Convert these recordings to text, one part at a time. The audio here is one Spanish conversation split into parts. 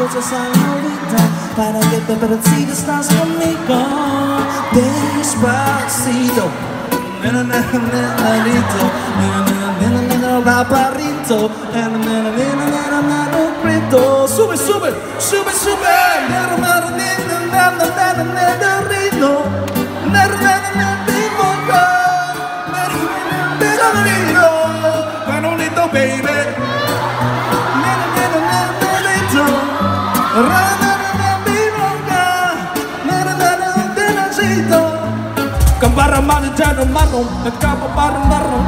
cosas oído Para que te persigas estás conmigo Despacito Nena, nena, nena, nena, raparrito Nena, nena, nena, nena, Sube, sube, sube, sube nena, nena, nena, nena, nena, ritmo Nena, nena, nena, ritmo, Nena, nena, nena, ritmo Manolito, baby Campara mano capo para mano,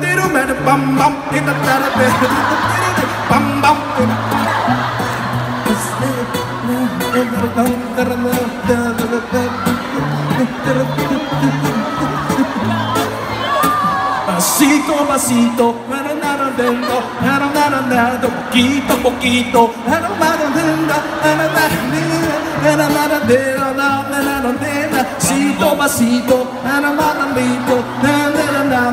tiro mero bam bam, cara de Pasito a pasito, poquito a poquito, pasito a pasito,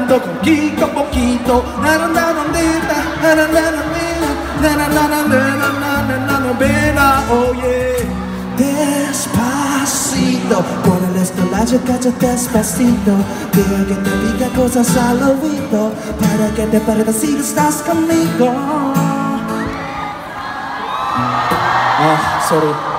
poquito a poquito, oye, despacito, por estelaje cacho despacito, quiero que te diga cosas al oído, para que te parezca si estás conmigo. Ah, sorry.